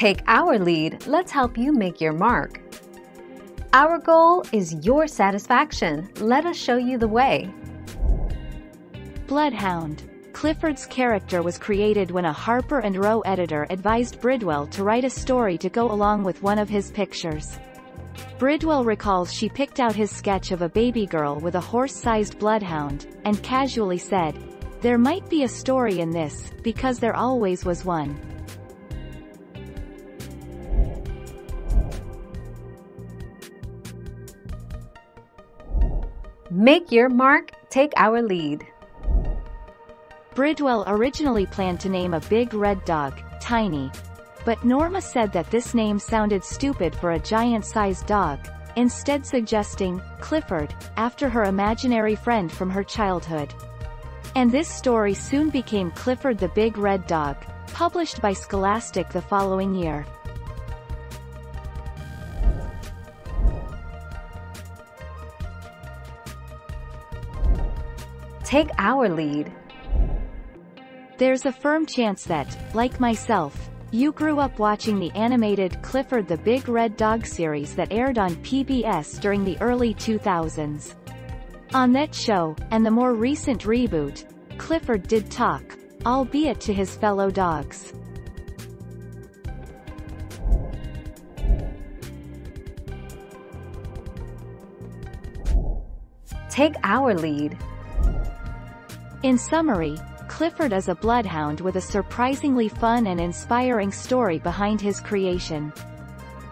Take our lead, let's help you make your mark. Our goal is your satisfaction. Let us show you the way. Bloodhound. Clifford's character was created when a Harper and Row editor advised Bridwell to write a story to go along with one of his pictures. Bridwell recalls she picked out his sketch of a baby girl with a horse-sized bloodhound, and casually said, There might be a story in this, because there always was one. Make your mark, take our lead. Bridwell originally planned to name a big red dog, Tiny. But Norma said that this name sounded stupid for a giant-sized dog, instead suggesting, Clifford, after her imaginary friend from her childhood. And this story soon became Clifford the Big Red Dog, published by Scholastic the following year. Take our lead. There's a firm chance that, like myself, you grew up watching the animated Clifford the Big Red Dog series that aired on PBS during the early 2000s. On that show, and the more recent reboot, Clifford did talk, albeit to his fellow dogs. Take our lead. In summary, Clifford is a bloodhound with a surprisingly fun and inspiring story behind his creation.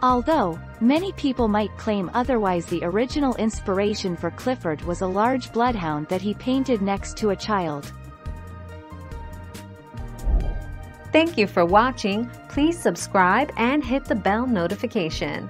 Although, many people might claim otherwise the original inspiration for Clifford was a large bloodhound that he painted next to a child. Thank you for watching. Please subscribe and hit the bell notification.